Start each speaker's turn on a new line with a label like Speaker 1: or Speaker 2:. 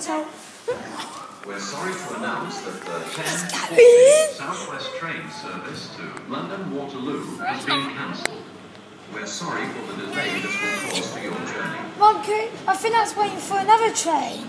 Speaker 1: so.
Speaker 2: We're sorry to announce that the
Speaker 1: Gary.
Speaker 2: Southwest train service to London Waterloo has been cancelled. We're sorry for the delay this will cause for your journey.
Speaker 1: Monkey, I think that's waiting for another train.